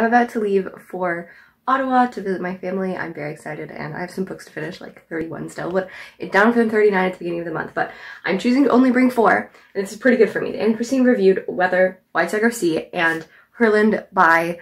I'm about to leave for Ottawa to visit my family. I'm very excited and I have some books to finish, like 31 still, but it's down from 39 at the beginning of the month, but I'm choosing to only bring four, and this is pretty good for me. Anne Christine reviewed Weather, White Tiger Sea, and Herland by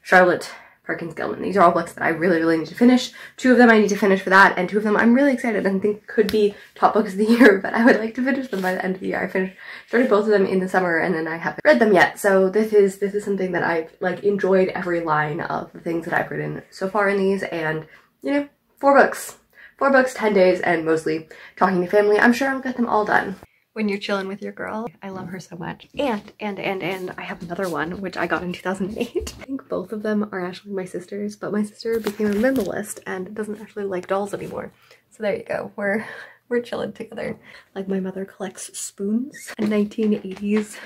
Charlotte Perkins Gilman. These are all books that I really, really need to finish. Two of them I need to finish for that, and two of them I'm really excited and think could be top books of the year, but I would like to finish them by the end of the year. I finished started both of them in the summer and then I haven't read them yet. So this is this is something that I've like enjoyed every line of the things that I've written so far in these and you know, four books. Four books, 10 days, and mostly talking to family. I'm sure I'll get them all done when you're chilling with your girl. I love her so much. And, and, and, and I have another one, which I got in 2008. I think both of them are actually my sister's, but my sister became a minimalist and doesn't actually like dolls anymore. So there you go. We're, we're chilling together. Like my mother collects spoons. A 1980s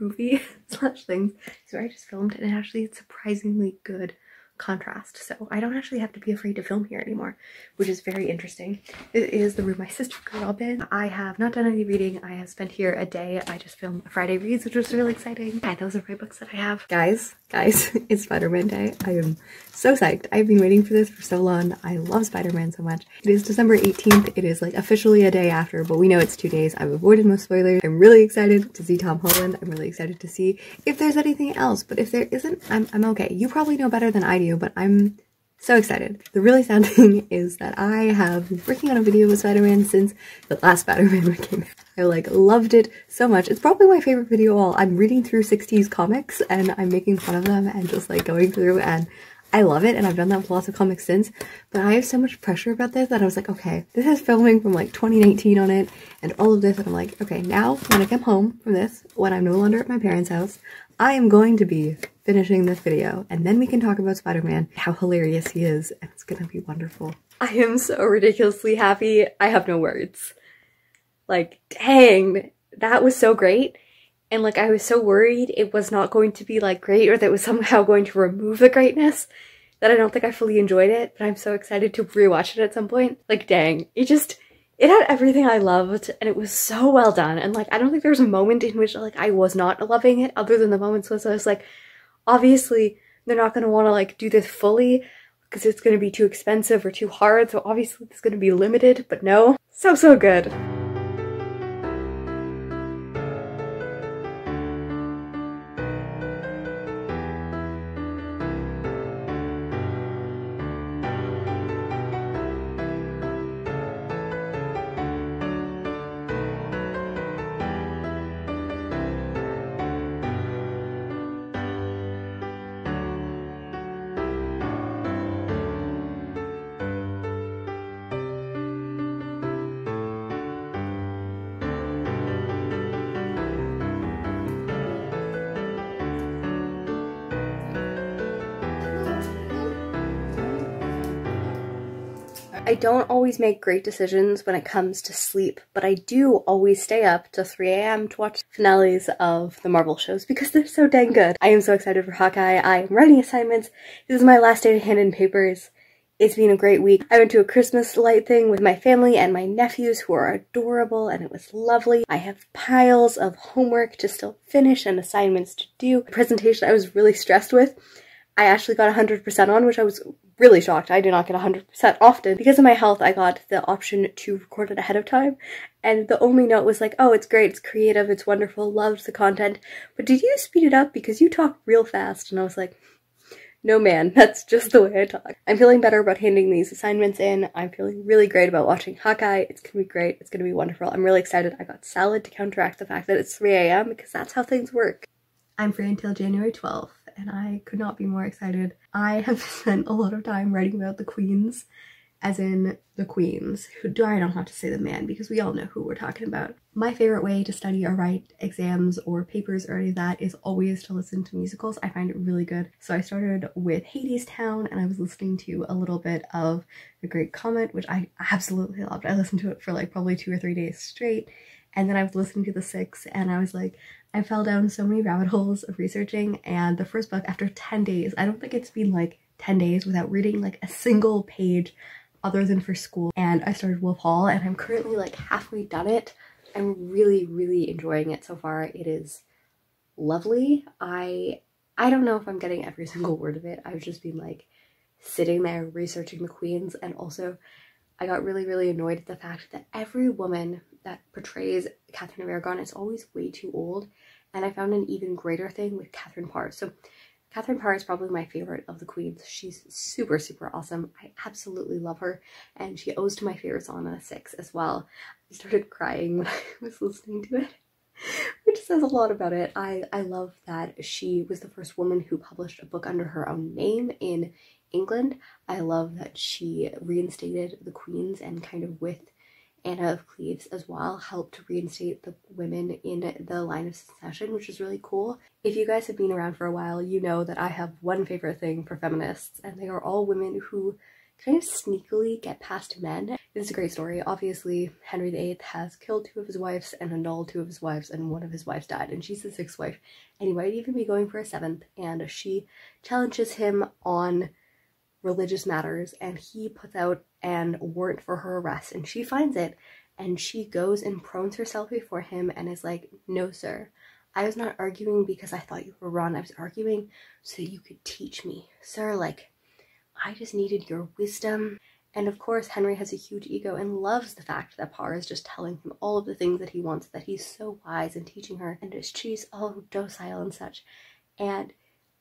movie slash things. So I just filmed and actually it's surprisingly good contrast. So I don't actually have to be afraid to film here anymore, which is very interesting. It is the room my sister grew up in. I have not done any reading. I have spent here a day. I just filmed Friday reads, which was really exciting. Those are my books that I have. Guys, guys, it's Spider-Man day. I am so psyched. I've been waiting for this for so long. I love Spider-Man so much. It is December 18th. It is like officially a day after, but we know it's two days. I've avoided most spoilers. I'm really excited to see Tom Holland. I'm really excited to see if there's anything else, but if there isn't, I'm, I'm okay. You probably know better than I do, but I'm so excited. The really sad thing is that I have been working on a video with Spider-Man since the last Spider-Man came out. I like loved it so much. It's probably my favorite video all. I'm reading through 60s comics and I'm making fun of them and just like going through and I love it and I've done that with lots of comics since, but I have so much pressure about this that I was like, okay, this is filming from like 2019 on it and all of this and I'm like, okay, now when I come home from this, when I'm no longer at my parents' house, I am going to be finishing this video and then we can talk about Spider-Man, how hilarious he is, and it's gonna be wonderful. I am so ridiculously happy. I have no words. Like, dang, that was so great. And like, I was so worried it was not going to be like great or that it was somehow going to remove the greatness that I don't think I fully enjoyed it, but I'm so excited to rewatch it at some point. Like, dang, it just, it had everything I loved and it was so well done. And like, I don't think there was a moment in which like I was not loving it other than the moments where I was like, obviously they're not going to want to like do this fully because it's going to be too expensive or too hard. So obviously it's going to be limited, but no, so, so good. I don't always make great decisions when it comes to sleep, but I do always stay up till 3 a.m. to watch finales of the Marvel shows because they're so dang good. I am so excited for Hawkeye. I am writing assignments. This is my last day to hand in papers. It's been a great week. I went to a Christmas light thing with my family and my nephews who are adorable and it was lovely. I have piles of homework to still finish and assignments to do. The presentation I was really stressed with, I actually got 100% on, which I was really shocked. I do not get 100% often. Because of my health, I got the option to record it ahead of time. And the only note was like, oh, it's great, it's creative, it's wonderful, loves the content. But did you speed it up because you talk real fast? And I was like, no man, that's just the way I talk. I'm feeling better about handing these assignments in. I'm feeling really great about watching Hawkeye. It's gonna be great. It's gonna be wonderful. I'm really excited. I got salad to counteract the fact that it's 3 a.m. because that's how things work. I'm free until January 12th and I could not be more excited. I have spent a lot of time writing about the queens, as in the queens. Who do I don't have to say the man because we all know who we're talking about. My favorite way to study or write exams or papers or any of that is always to listen to musicals. I find it really good. So I started with Hadestown and I was listening to a little bit of The Great Comet, which I absolutely loved. I listened to it for like probably two or three days straight. And then I was listening to The Six and I was like, I fell down so many rabbit holes of researching and the first book after 10 days, I don't think it's been like 10 days without reading like a single page other than for school and I started Wolf Hall and I'm currently like halfway done it. I'm really really enjoying it so far. It is lovely. I I don't know if I'm getting every single word of it. I've just been like sitting there researching the queens and also I got really, really annoyed at the fact that every woman that portrays Catherine of Aragon is always way too old. And I found an even greater thing with Catherine Parr. So Catherine Parr is probably my favorite of the queens. She's super, super awesome. I absolutely love her. And she owes to my favorite song on a six as well. I started crying when I was listening to it, which says a lot about it. I, I love that she was the first woman who published a book under her own name in England. I love that she reinstated the queens and kind of with Anna of Cleves as well helped reinstate the women in the line of succession, which is really cool. If you guys have been around for a while, you know that I have one favorite thing for feminists, and they are all women who kind of sneakily get past men. It's a great story. Obviously, Henry VIII has killed two of his wives and annulled two of his wives, and one of his wives died, and she's the sixth wife. And he might even be going for a seventh, and she challenges him on religious matters and he puts out an warrant for her arrest and she finds it and she goes and prones herself before him and is like no sir i was not arguing because i thought you were wrong i was arguing so you could teach me sir like i just needed your wisdom and of course henry has a huge ego and loves the fact that parr is just telling him all of the things that he wants that he's so wise and teaching her and she's all docile and such and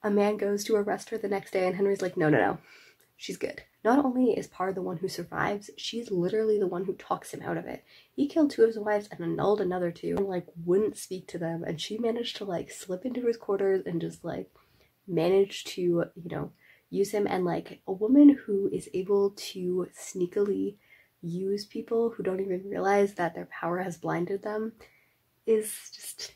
a man goes to arrest her the next day and henry's like no no no she's good. Not only is Parr the one who survives, she's literally the one who talks him out of it. He killed two of his wives and annulled another two and like wouldn't speak to them and she managed to like slip into his quarters and just like manage to, you know, use him and like a woman who is able to sneakily use people who don't even realize that their power has blinded them is just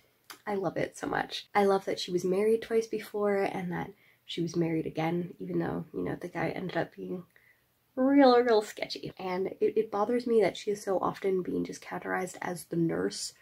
I love it so much. I love that she was married twice before and that she was married again, even though, you know, the guy ended up being real, real sketchy. And it, it bothers me that she is so often being just categorized as the nurse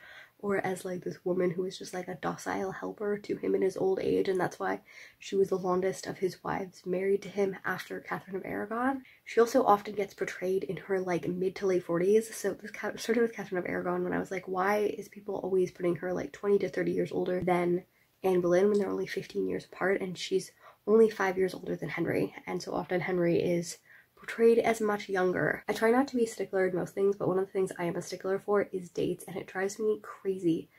or as like this woman who is just like a docile helper to him in his old age and that's why she was the longest of his wives married to him after Catherine of Aragon. She also often gets portrayed in her like mid to late 40s so this started with Catherine of Aragon when I was like why is people always putting her like 20 to 30 years older than Anne Boleyn when they're only 15 years apart? And she's only five years older than Henry, and so often Henry is portrayed as much younger. I try not to be stickler in most things, but one of the things I am a stickler for is dates, and it drives me crazy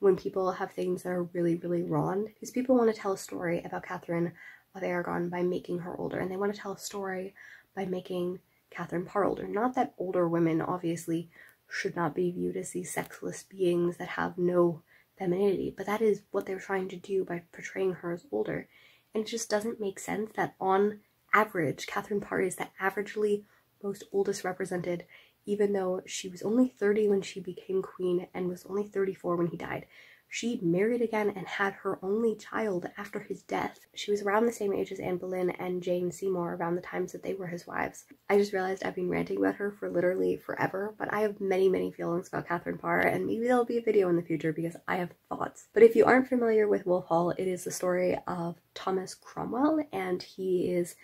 when people have things that are really, really wrong. Because people want to tell a story about Catherine of Aragon by making her older, and they want to tell a story by making Catherine Parr older. Not that older women, obviously, should not be viewed as these sexless beings that have no femininity, but that is what they're trying to do by portraying her as older. And it just doesn't make sense that on average, Catherine Parr is the averagely most oldest represented, even though she was only 30 when she became queen and was only 34 when he died. She married again and had her only child after his death. She was around the same age as Anne Boleyn and Jane Seymour around the times that they were his wives. I just realized I've been ranting about her for literally forever, but I have many, many feelings about Catherine Parr, and maybe there'll be a video in the future because I have thoughts. But if you aren't familiar with Wolf Hall, it is the story of Thomas Cromwell, and he is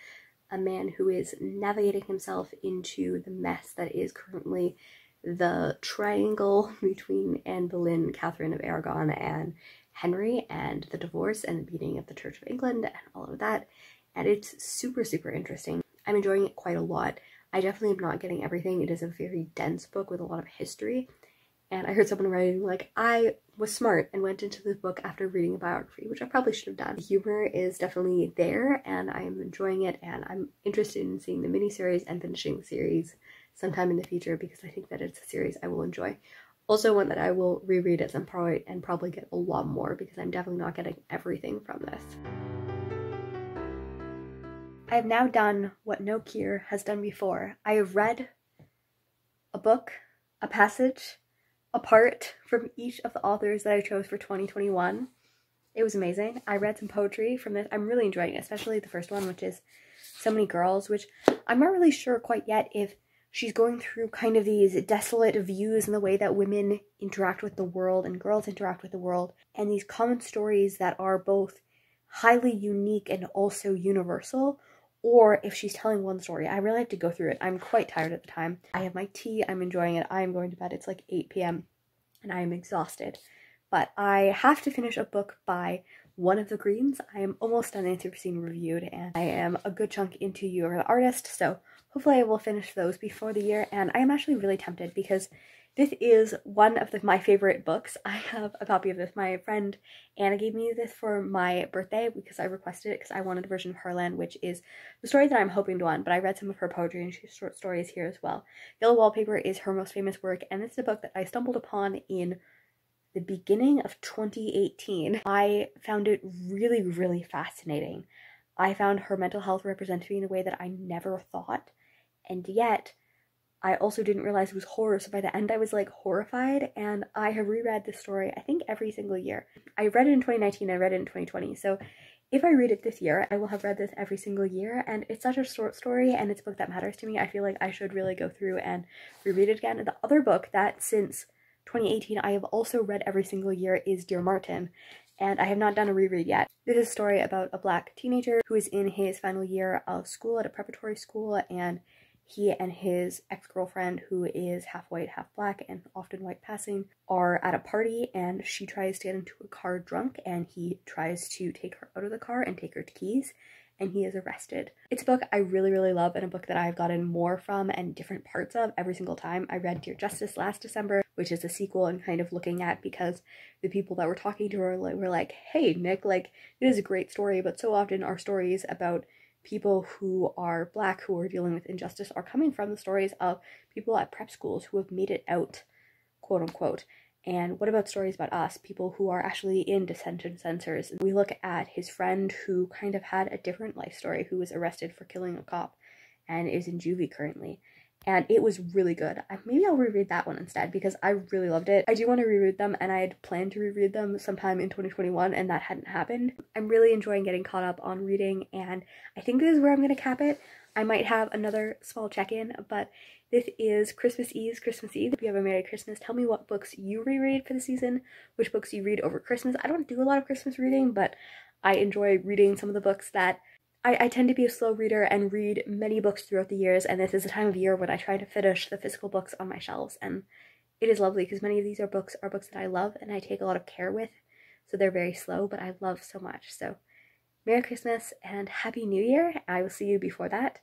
a man who is navigating himself into the mess that is currently the triangle between Anne Boleyn, Catherine of Aragon, and Henry, and the divorce and the beating of the Church of England, and all of that. And it's super, super interesting. I'm enjoying it quite a lot. I definitely am not getting everything. It is a very dense book with a lot of history. And I heard someone writing, like, I was smart and went into this book after reading a biography, which I probably should have done. The humor is definitely there, and I am enjoying it, and I'm interested in seeing the miniseries and finishing the series sometime in the future because I think that it's a series I will enjoy. Also one that I will reread at some point and probably get a lot more because I'm definitely not getting everything from this. I have now done what no Kier has done before. I have read a book, a passage, a part from each of the authors that I chose for 2021. It was amazing. I read some poetry from this. I'm really enjoying it, especially the first one, which is So Many Girls, which I'm not really sure quite yet if she's going through kind of these desolate views in the way that women interact with the world and girls interact with the world, and these common stories that are both highly unique and also universal, or if she's telling one story. I really have to go through it. I'm quite tired at the time. I have my tea, I'm enjoying it. I am going to bed. It's like 8 p.m. and I am exhausted. But I have to finish a book by One of the Greens. I am almost done Nancy Racine reviewed and I am a good chunk into You Are the Artist, so hopefully I will finish those before the year and I am actually really tempted because this is one of the, my favorite books. I have a copy of this. My friend Anna gave me this for my birthday because I requested it because I wanted a version of Herland, which is the story that I'm hoping to want, but I read some of her poetry and short stories here as well. Yellow Wallpaper is her most famous work, and it's a book that I stumbled upon in the beginning of 2018. I found it really, really fascinating. I found her mental health represented me in a way that I never thought, and yet I also didn't realize it was horror, so by the end I was like horrified, and I have reread this story I think every single year. I read it in 2019, I read it in 2020, so if I read it this year, I will have read this every single year, and it's such a short story, and it's a book that matters to me. I feel like I should really go through and reread it again. The other book that since 2018 I have also read every single year is Dear Martin, and I have not done a reread yet. This is a story about a black teenager who is in his final year of school at a preparatory school, and he and his ex-girlfriend who is half white half black and often white passing are at a party and she tries to get into a car drunk and he tries to take her out of the car and take her keys and he is arrested. It's a book I really, really love and a book that I've gotten more from and different parts of every single time. I read Dear Justyce last December, which is a sequel and kind of looking at because the people that were talking to were like, hey, Nic, like, it is a great story, but so often our stories about people who are black who are dealing with injustice are coming from the stories of people at prep schools who have made it out, quote unquote. And what about stories about us, people who are actually in detention centers? We look at his friend who kind of had a different life story, who was arrested for killing a cop and is in juvie currently and it was really good. Maybe I'll reread that one instead because I really loved it. I do want to reread them and I had planned to reread them sometime in 2021 and that hadn't happened. I'm really enjoying getting caught up on reading and I think this is where I'm going to cap it. I might have another small check-in, but this is Christmas Eve, Christmas Eve. If you have a Merry Christmas, tell me what books you reread for the season, which books you read over Christmas. I don't do a lot of Christmas reading, but I enjoy reading some of the books that I, I tend to be a slow reader and read many books throughout the years, and this is a time of year when I try to finish the physical books on my shelves, and it is lovely because many of these are books are books that I love and I take a lot of care with, so they're very slow, but I love so much. So, Merry Christmas and Happy New Year! I will see you before that.